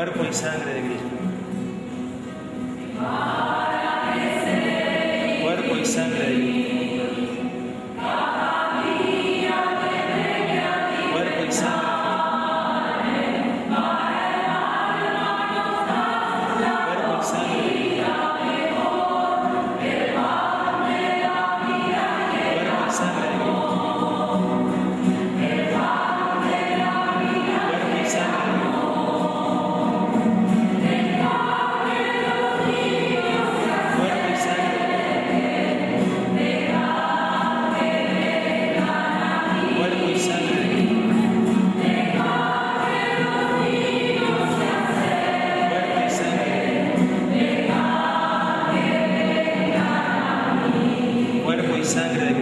cuerpo y sangre de Cristo. Cuerpo y sangre de Cristo. 三个。